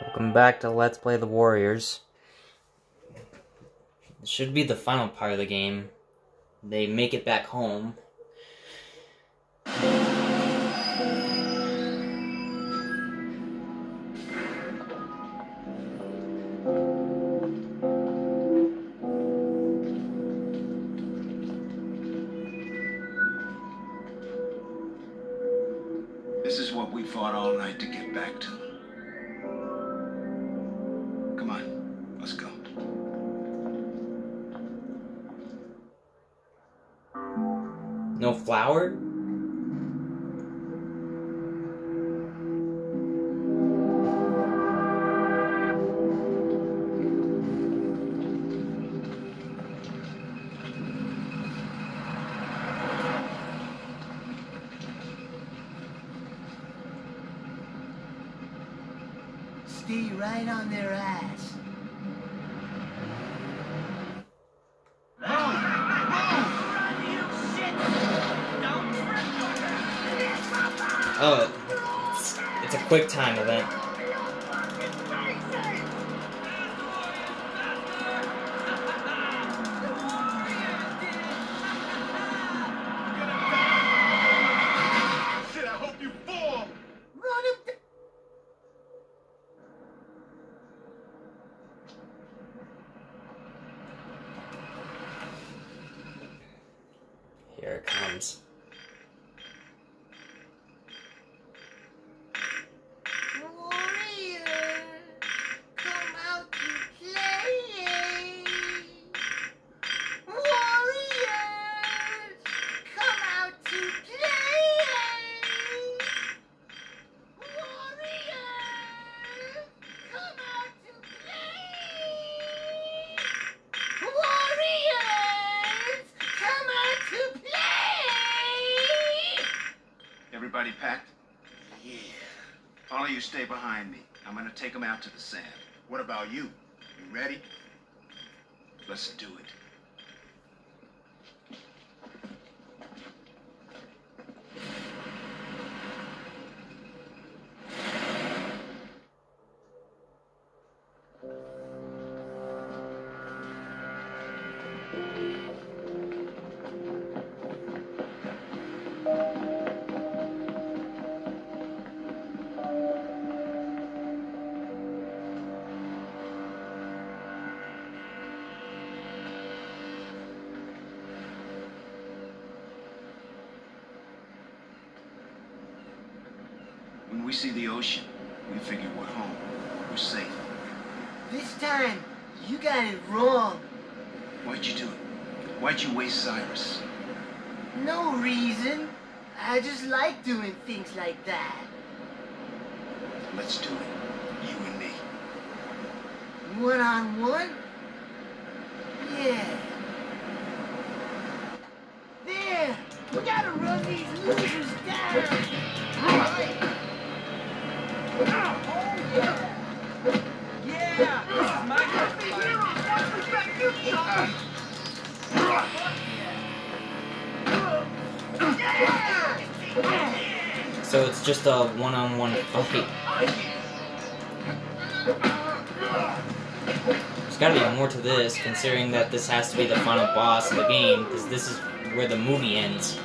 Welcome back to Let's Play the Warriors. This should be the final part of the game. They make it back home. Take them out to the sand. What about you? You ready? Let's do it. When we see the ocean, we figure we're home. We're safe. This time, you got it wrong. Why'd you do it? Why'd you waste Cyrus? No reason. I just like doing things like that. Let's do it. You and me. One on one? Just a one-on-one fight. There's gotta be more to this, considering that this has to be the final boss of the game, because this is where the movie ends.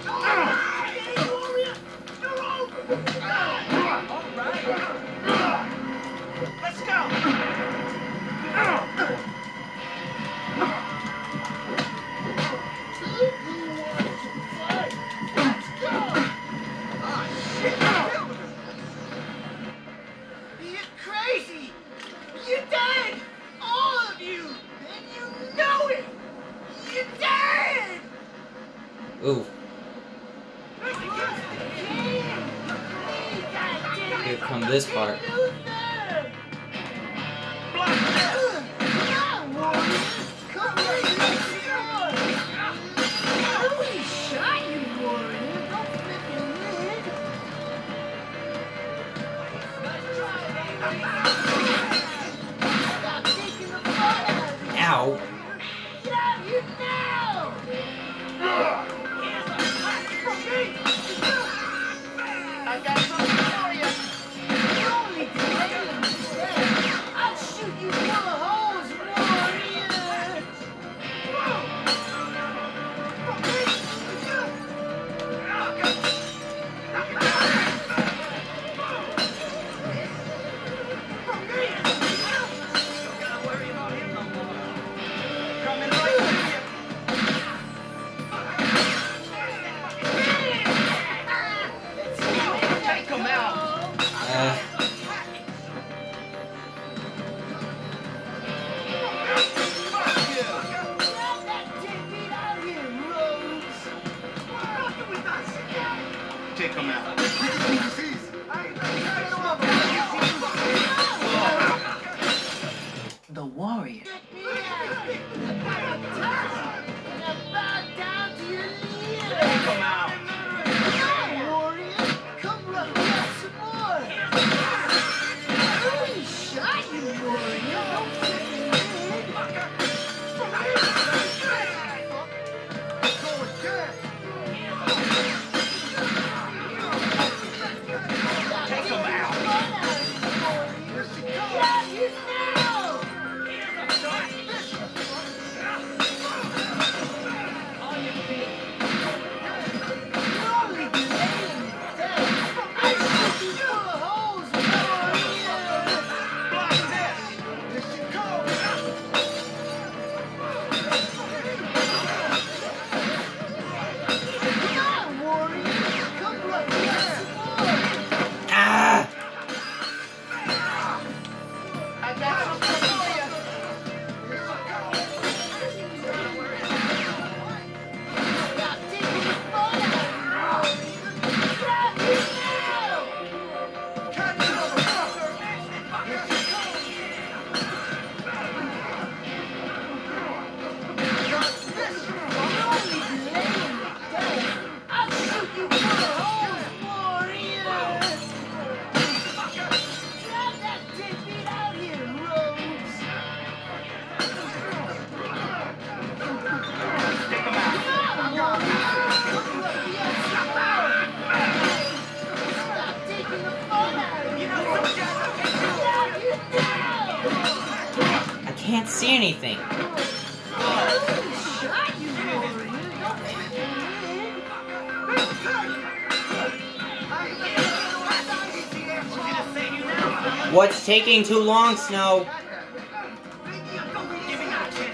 Taking too long, Snow?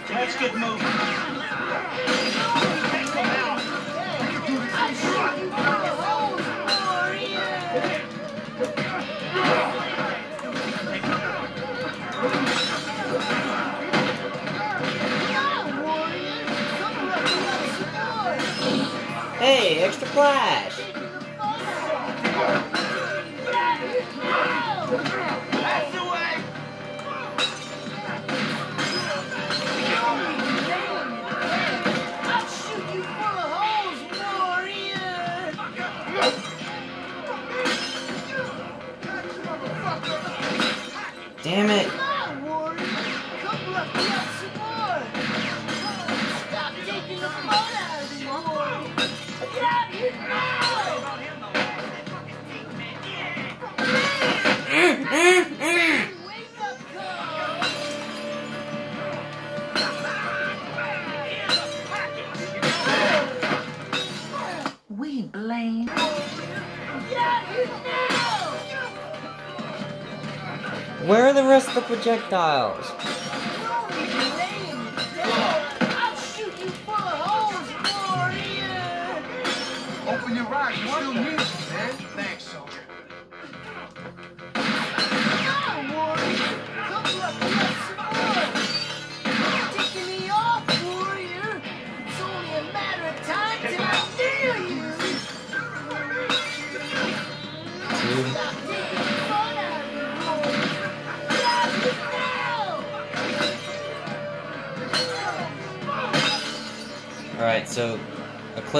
Let's get moving. Take him out. Hey, extra flash! Damn it! Where are the rest of the projectiles?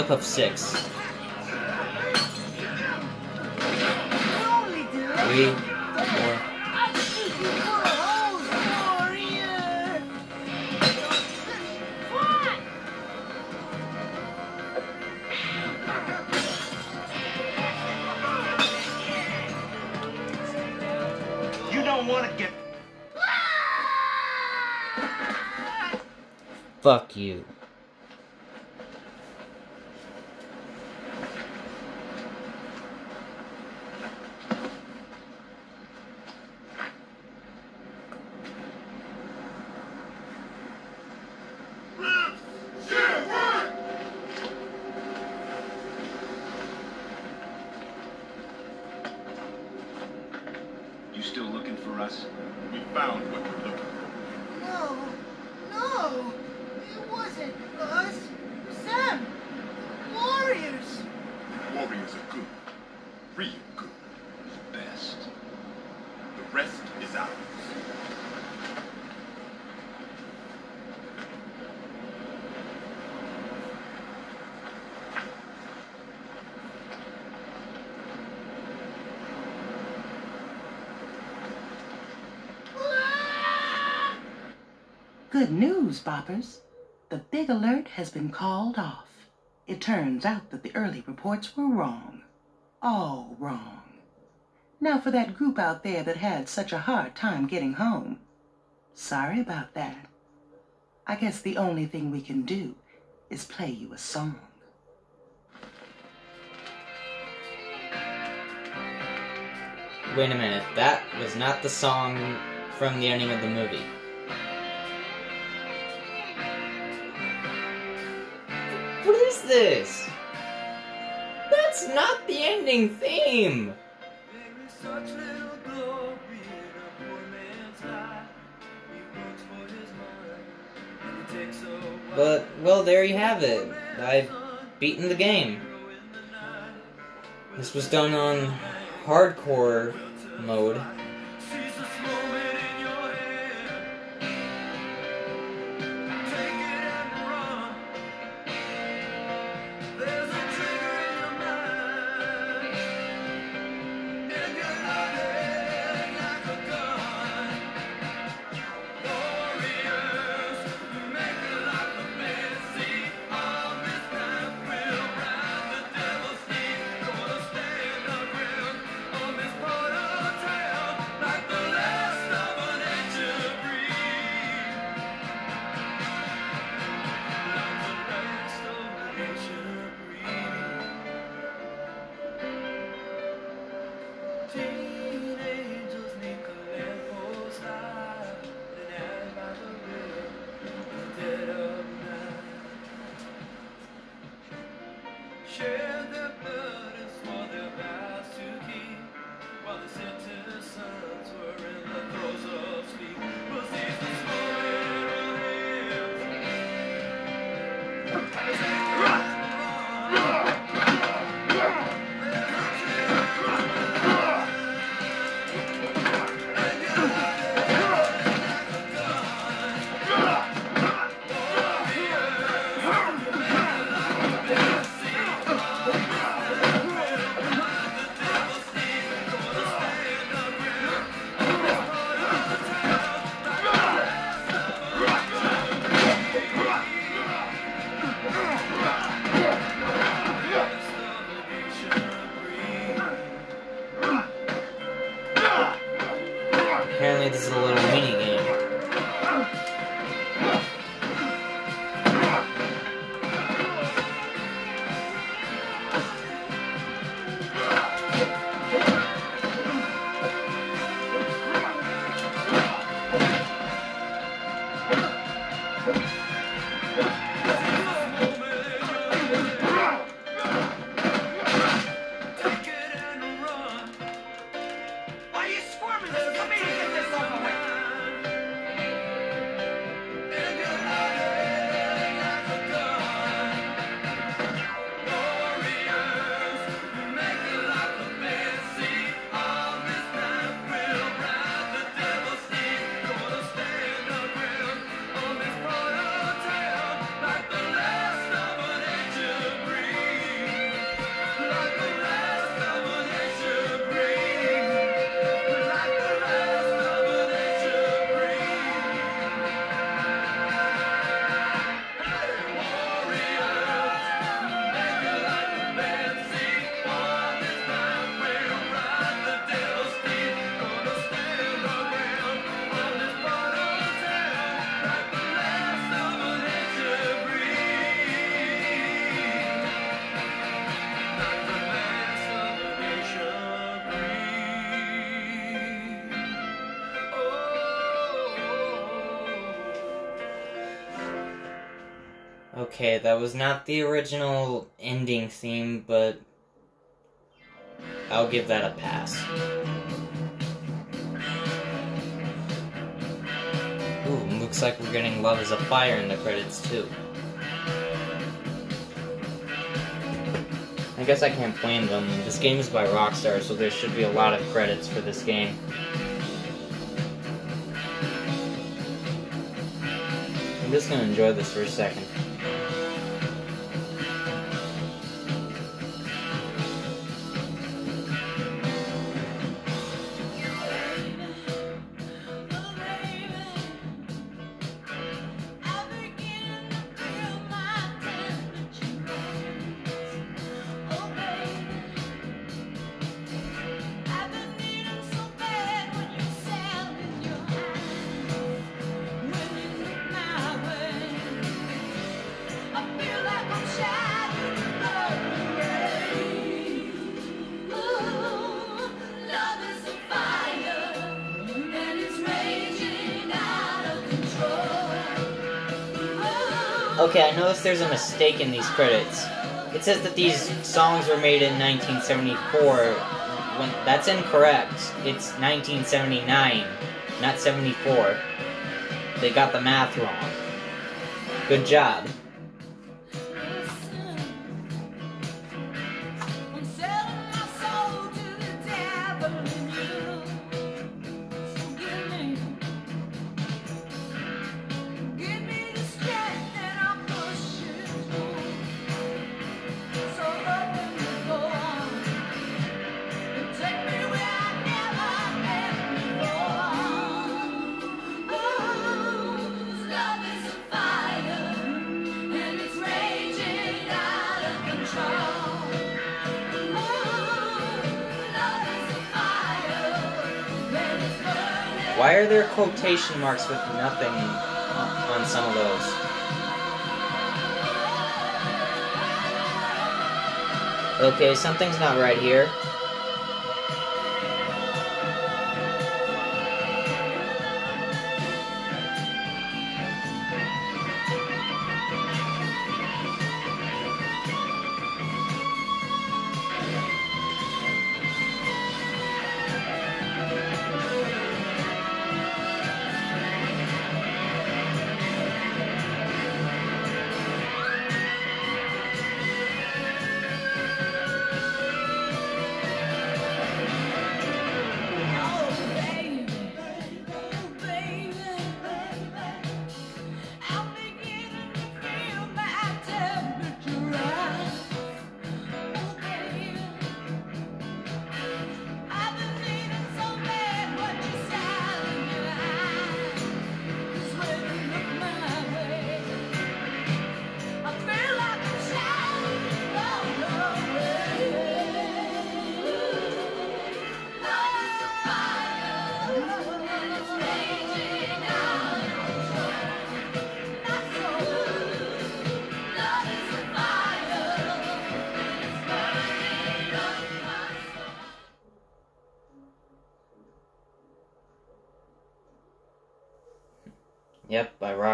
Clip of six. Three, You still looking for us? We found what we're looking for. No, no, it wasn't us. Sam, warriors. Warriors are good. real good. Best. The rest is ours. Good news, Boppers. The big alert has been called off. It turns out that the early reports were wrong. All wrong. Now, for that group out there that had such a hard time getting home, sorry about that. I guess the only thing we can do is play you a song. Wait a minute, that was not the song from the ending of the movie. This? That's not the ending theme! But, well, there you have it. I've beaten the game. This was done on hardcore mode. Okay, that was not the original ending theme, but I'll give that a pass. Ooh, looks like we're getting Love is a Fire in the credits too. I guess I can't blame them. This game is by Rockstar, so there should be a lot of credits for this game. I'm just gonna enjoy this for a second. There's a mistake in these credits. It says that these songs were made in 1974. When that's incorrect. It's 1979, not 74. They got the math wrong. Good job. Why are there quotation marks with nothing on some of those? Okay, something's not right here.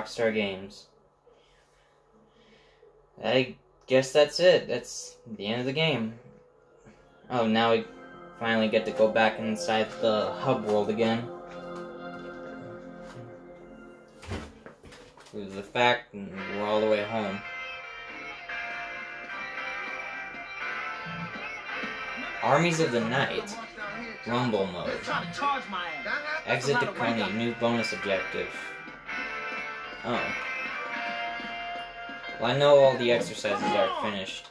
Rockstar Games. I guess that's it. That's the end of the game. Oh, now we finally get to go back inside the hub world again. It was the fact, and we're all the way home. Armies of the Night. Rumble mode. Exit the Coney. New bonus objective. Oh. Well, I know all the exercises are finished.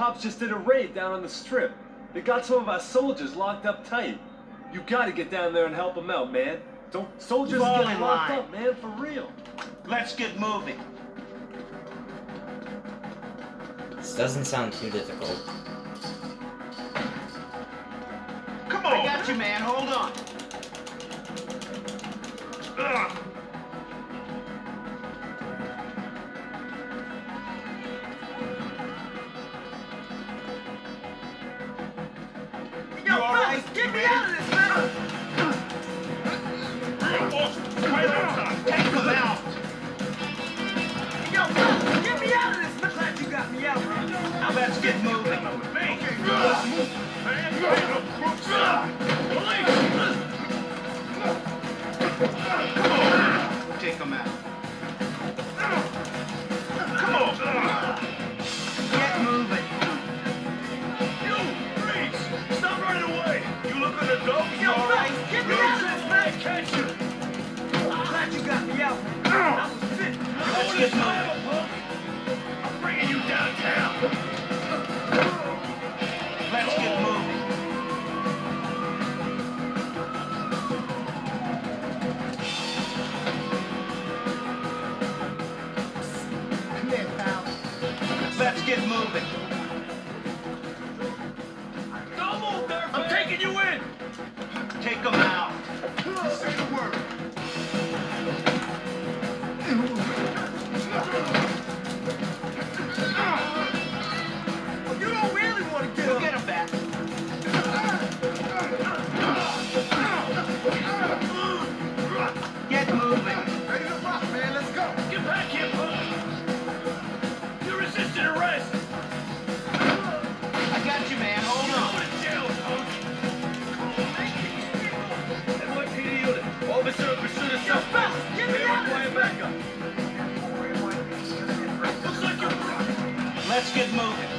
Cops just did a raid down on the strip. They got some of our soldiers locked up tight. You gotta get down there and help them out, man. Don't soldiers Fall get locked line. up, man, for real. Let's get moving. This doesn't sound too difficult. Come on. I got you, man. Hold on. Ugh. Moving.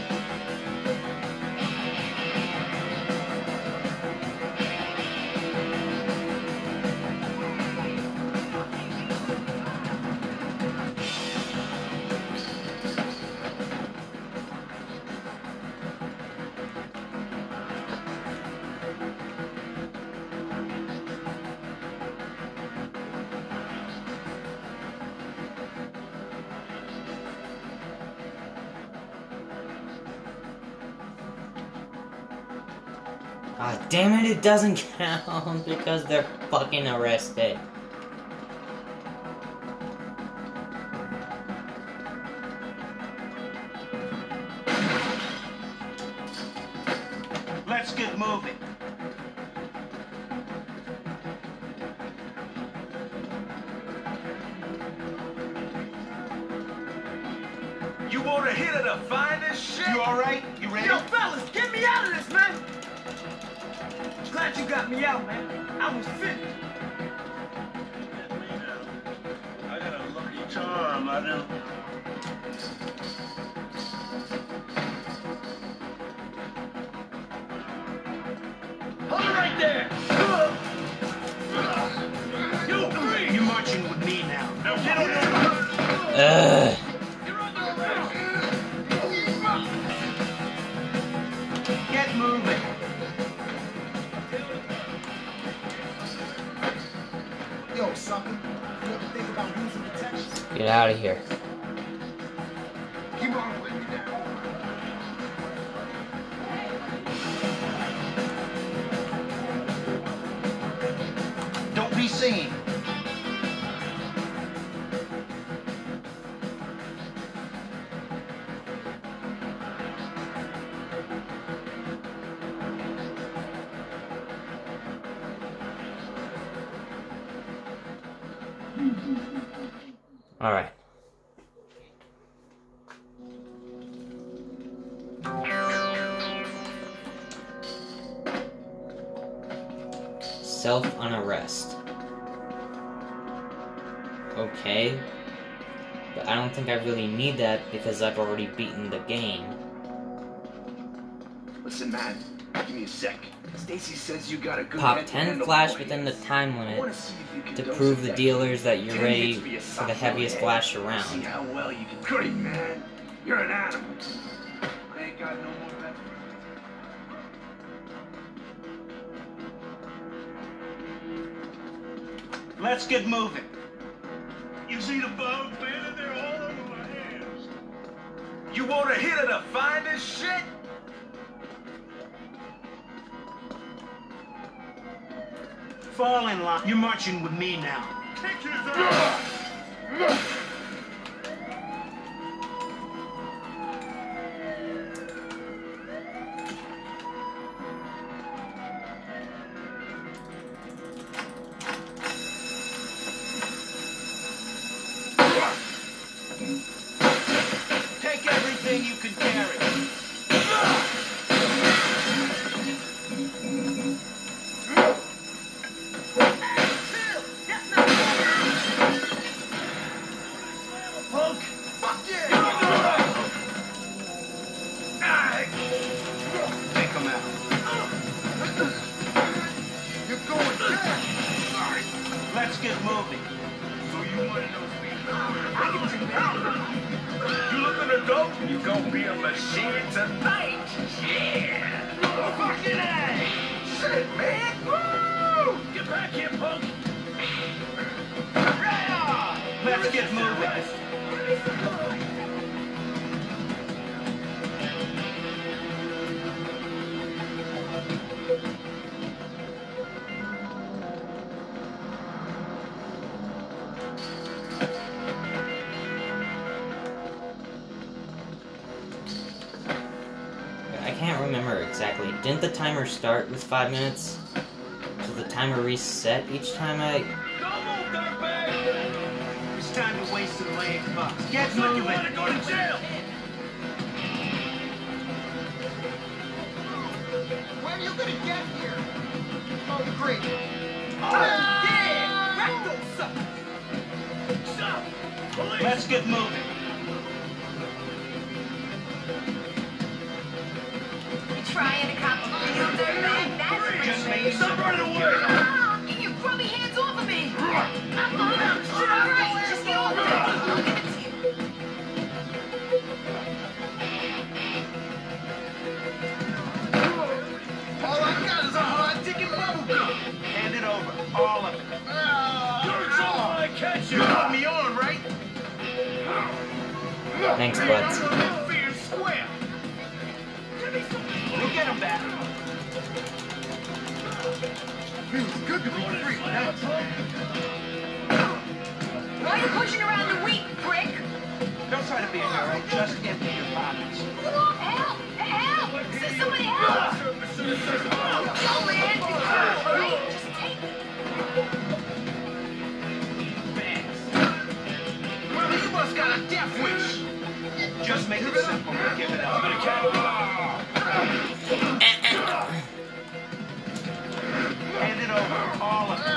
Damn it, it doesn't count because they're fucking arrested. Lucky charm, I do. Hold it right there! You free! You're marching with me now. Get on your Ugh. Moving. Yo, sucker. You ever think about using? Get out of here. Really need that because I've already beaten the game. Listen, man, give me a sec. Stacy says you got a good Pop 10 flash within the time limit wanna see if you can to prove the dealers that you're ready for the heaviest flash See around. how well you can. Great, man. You're an animal. I ain't got no more. Let's get moving. You see the boat, man? You want a hit of the finest shit? Fall in line. You're marching with me now. Kick his ass! Him out. You're going down! Let's get moving. So you want to know I can do that. You looking at dope? You gonna be a machine tonight. Yeah. Fucking A. Shit, man. Woo! Get back here, punk. Right on. Let's get moving. Didn't the timer start with five minutes? So the timer reset each time I. Don't move, dirtbag. It's time to waste some lame fucks. Get Looks you want to go to jail. When are you gonna get here? Oh, great. Ah! yeah! Wreck those suckers! Stop. Police. Let's get moving. To a? That's Just make. Stop running away. Ah, Get your grubby hands off of me! I'm going out. Shit, all right, just get off of me. I'll give it to you. All I got is a hard ticking bubble gum. Hand it over. All of it. You're catch you. You me on, right? Thanks, buds. Feels good to be free. Now, Why are you pushing around the weak, prick? Don't try to be a hero. Just empty your pockets. Help! Help! Say somebody help! Go, man! It's yours, right? Just take it. Brother, you must got a death wish. Just make it simple and give it up. Over. All of it.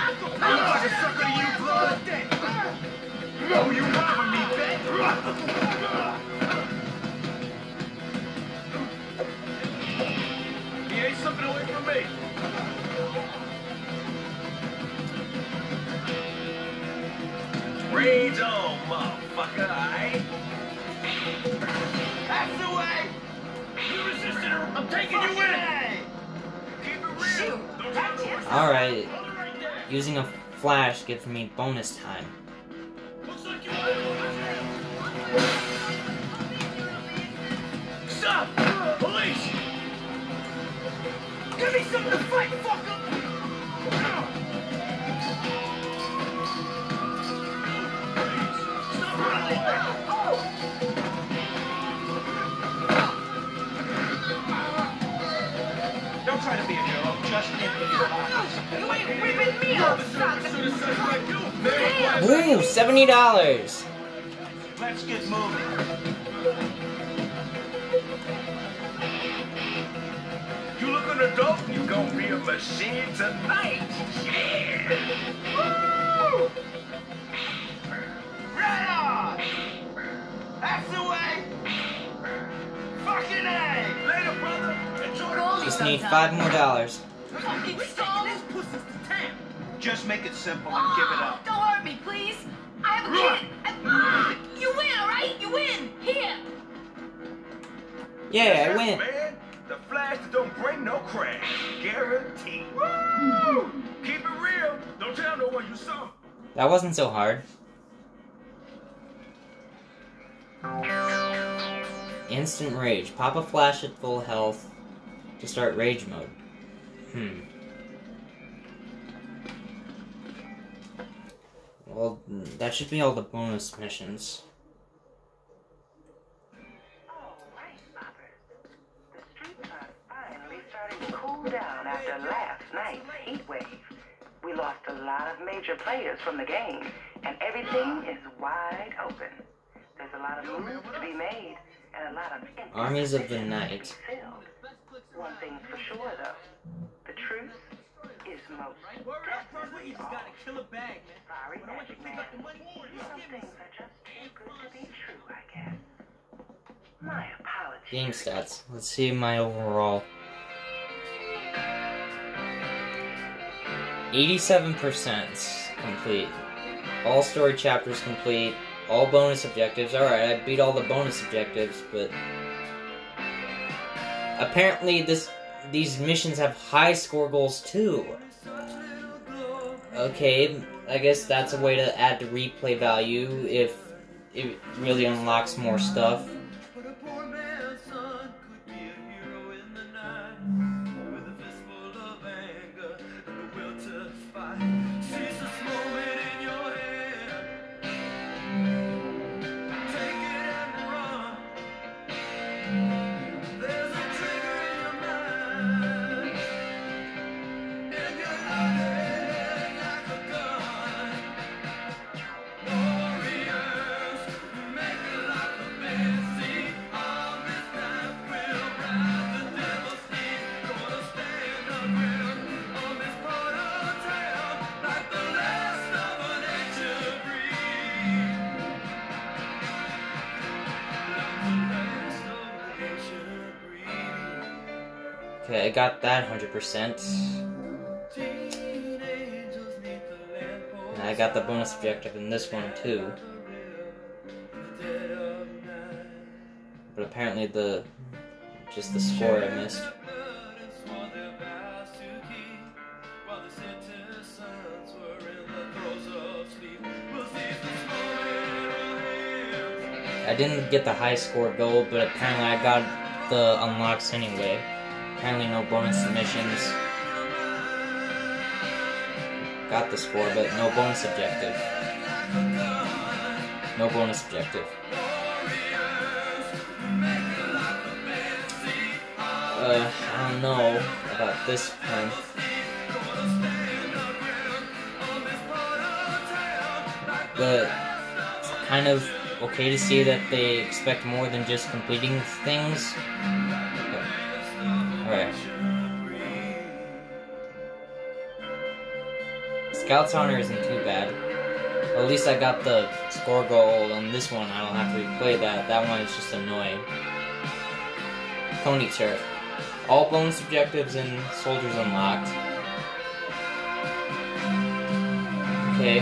I'm about to sucker to you, blood. Oh, you robbing me, bet. He ain't something away from me. Rage on, motherfucker, aight? That's the way. You resisted her. I'm taking you in. Alright, using a flash gives me bonus time. Stop! Police! Give me something to fight, fucker. Try to be a hero. Just empty your pockets. You ain't ripping me up, sucker! Should have said it like you. Damn! Ooh, seventy dollars. Let's get moving. You looking at dope? You gonna be a machine tonight. Yeah. Woo! Right on. That's the way. Fucking A. Later, brother. Enjoy the Just need five more dollars. Fucking stalls! Just make it simple and give it Ah, up. Don't hurt me, please! I have a kid! I- You win, alright? You win! Here! Yeah, I win. Man, the flash that don't bring no crash. Guaranteed. Woo! Keep it real. Don't tell no one you saw. That wasn't so hard. Instant rage. Pop a flash at full health to start rage mode. Hmm. Well, that should be all the bonus missions. All right, Boppers. The streets are finally starting to cool down after last night's heat wave. We'll lost a lot of major players from the game, and everything is wide open. There's a lot of moves to be made, and a lot of Armies of the Night. to be filled. One thing's for sure, though. The truth is most definitely off. kill a bag, man. Sorry, Magic Man. Some things are just too good to be true, I guess. My apologies. Game stats. Let's see my overall. 87% complete. All story chapters complete. All bonus objectives. Alright, I beat all the bonus objectives, but apparently this these missions have high score goals too. Okay, I guess that's a way to add the replay value if it really unlocks more stuff. 100%. Teen angels need the lamppost. And I got the bonus objective in this one too. But apparently the just the score I missed. I didn't get the high score goal, but apparently I got the unlocks anyway. Apparently no bonus submissions. Got the score, but no bonus objective. No bonus objective. Uh, I don't know about this one. But it's kind of okay to see that they expect more than just completing things. Scout's Honor isn't too bad. At least I got the score goal on this one. I don't have to replay that. That one is just annoying. Pony Turf. All bonus objectives and soldiers unlocked. Okay.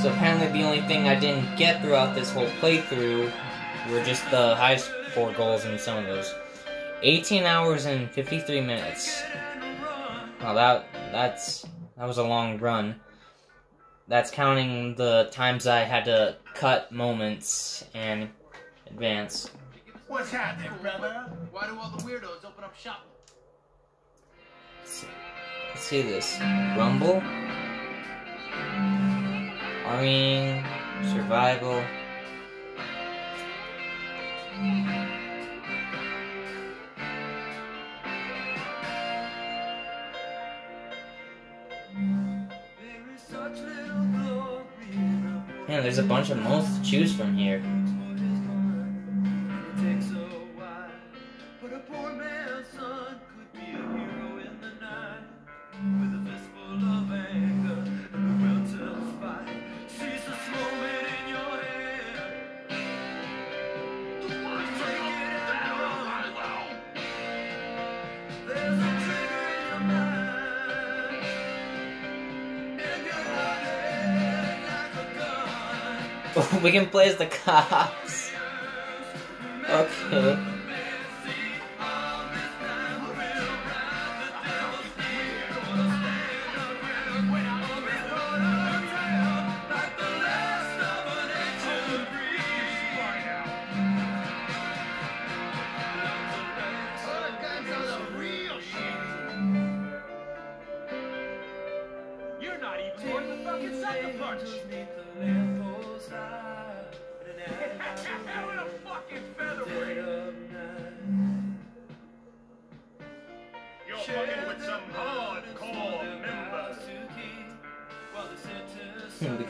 So apparently the only thing I didn't get throughout this whole playthrough were just the high score goals in some of those. 18 hours and 53 minutes. Well, that that's that was a long run. That's counting the times I had to cut moments and advance. What's happening, brother? Why do all the weirdos open up shop? Let's see this. Rumble. Arming. Survival. There's a bunch of modes to choose from here. We can play as the cops. Okay.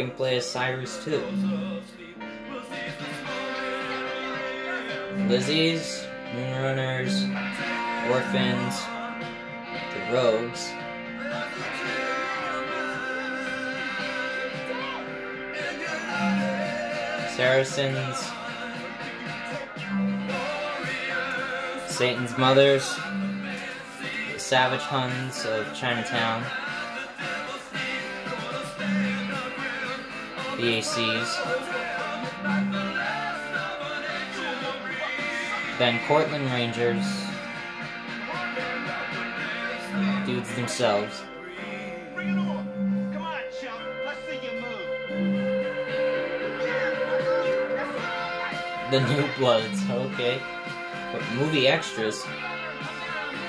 Can play as Cyrus too. Lizzie's, Moonrunners, Orphans, the Rogues. Saracens, Satan's Mothers, the Savage Huns of Chinatown, the ACs, then Cortland Rangers, dudes themselves, the New Bloods, okay. But movie extras.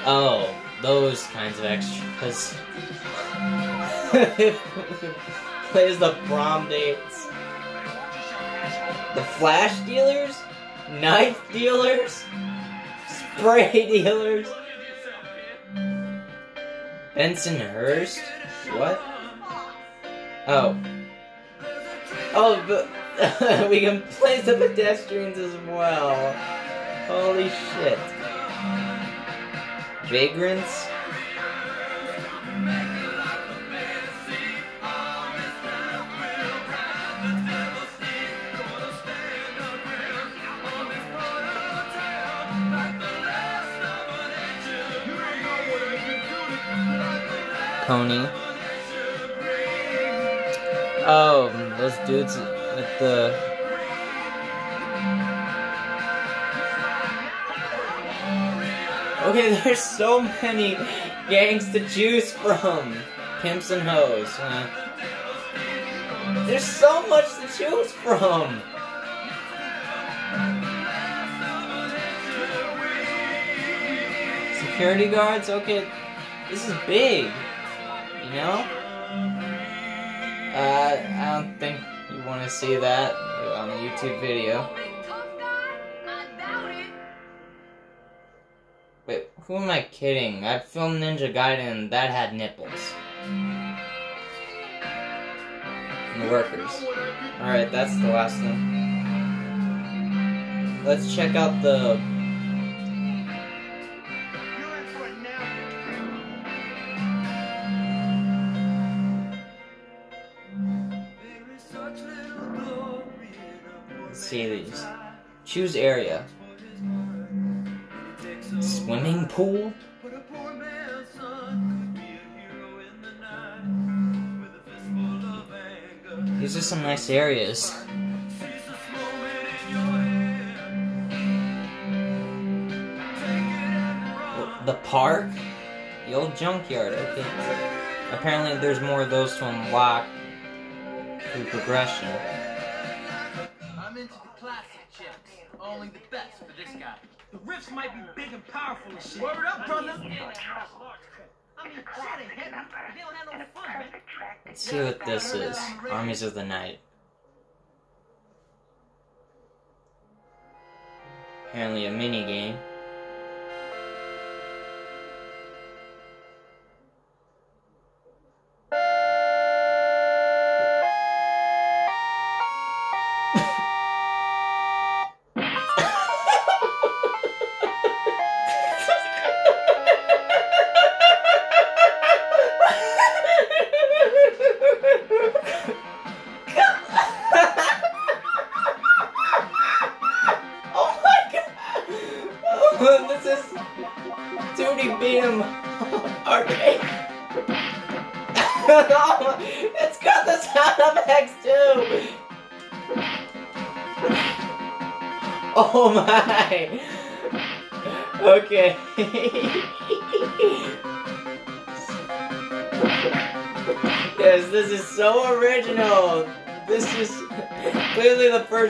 Oh, those kinds of extras. Plays the prom dates. The flash dealers? Knife dealers? Spray dealers? Bensonhurst? What? Oh. Oh, but we can place the pedestrians as well. Holy shit. Vagrants? Coney. Oh, those dudes at the. Okay, there's so many gangs to choose from. Pimps and hoes. uh. there's so much to choose from. Security guards? Okay, this is big. Know? Uh, I don't think you want to see that on a YouTube video. Wait, who am I kidding? I filmed Ninja Gaiden that had nipples. And the workers. Alright, that's the last one. Let's check out the. Choose area. Swimming pool? These are some nice areas. The park? The old junkyard, okay. Apparently there's more of those to unlock through progression. The might be big and powerful and shit. Word up, brother. I mean, shit ain't heavy. They don't have no fun, man. Let's see what this is. Armies of the Night. Apparently a mini game.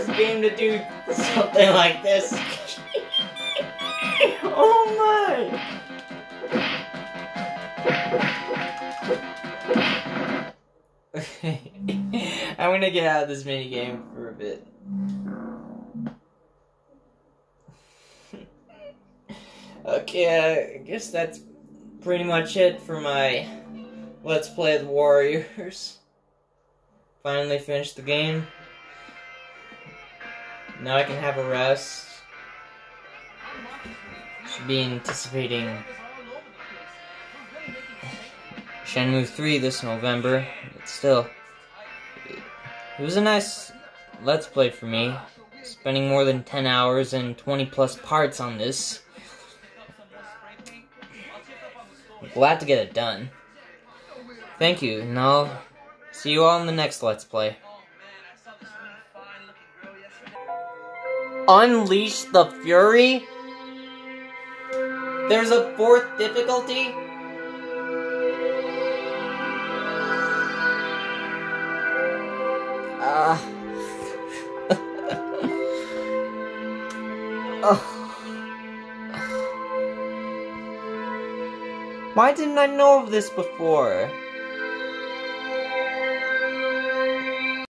Game to do something like this. oh my! Okay. I'm gonna get out of this mini game for a bit. okay, I guess that's pretty much it for my Let's Play the Warriors. Finally finished the game. Now I can have a rest. Should be anticipating Shenmue 3 this November. But still, it was a nice Let's Play for me. Spending more than 10 hours and 20 plus parts on this. Glad to get it done. Thank you, and I'll see you all in the next Let's Play. Unleash the Fury? There's a fourth difficulty? Ah. oh. Why didn't I know of this before?